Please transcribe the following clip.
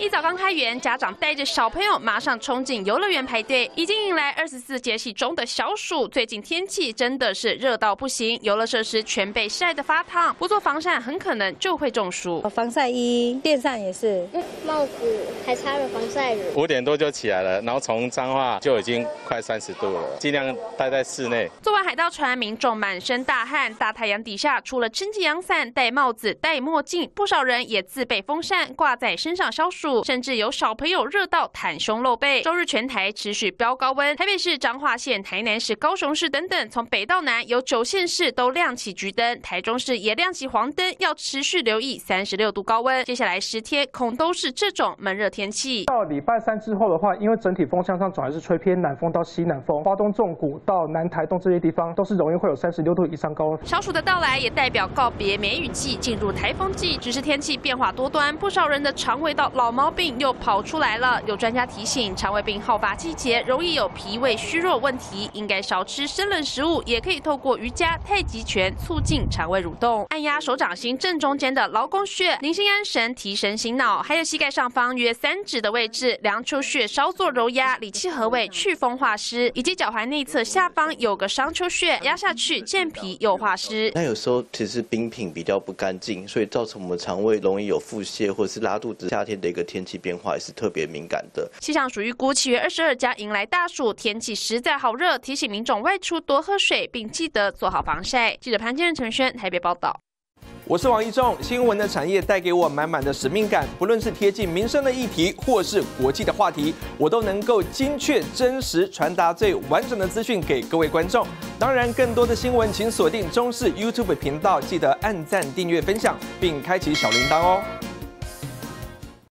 一早刚开园，家长带着小朋友马上冲进游乐园排队，已经迎来二十四节气中的小暑。最近天气真的是热到不行，游乐设施全被晒得发烫，不做防晒很可能就会中暑。防晒衣电扇也是，帽子还擦了防晒乳。五点多就起来了，然后从彰化就已经快三十度了，尽量待在室内。坐完海盗船，民众满身大汗，大太阳底下，除了撑起阳伞、戴帽子、戴墨镜，不少人也自备风扇挂在身上消暑。甚至有小朋友热到袒胸露背。周日全台持续飙高温，台北市、彰化县、台南市、高雄市等等，从北到南有九县市都亮起橘灯，台中市也亮起黄灯，要持续留意三十六度高温。接下来十天恐都是这种闷热天气。到礼拜三之后的话，因为整体风向上转还是吹偏南风到西南风，花东纵谷到南台东这些地方都是容易会有三十六度以上高温。小暑的到来也代表告别梅雨季，进入台风季。只是天气变化多端，不少人的肠胃道老。毛毛病又跑出来了，有专家提醒，肠胃病好发季节容易有脾胃虚弱问题，应该少吃生冷食物，也可以透过瑜伽、太极拳促进肠胃蠕动，按压手掌心正中间的劳宫穴，宁心安神，提神醒脑，还有膝盖上方约三指的位置，梁丘穴稍作揉压，理气和胃，祛风化湿，以及脚踝内侧下方有个商丘穴，压下去健脾又化湿。那有时候其实冰品比较不干净，所以造成我们肠胃容易有腹泻或者是拉肚子，夏天的一个。天气变化也是特别敏感的。气象署预估七月二十二将迎来大暑，天气实在好热，提醒民众外出多喝水，并记得做好防晒。记者潘建仁、陈轩台北报道。我是王一仲，新闻的产业带给我满满的使命感，不论是贴近民生的议题，或是国际的话题，我都能够精确、真实传达最完整的资讯给各位观众。当然，更多的新闻请锁定中视 YouTube 频道，记得按赞、订阅、分享，并开启小铃铛哦。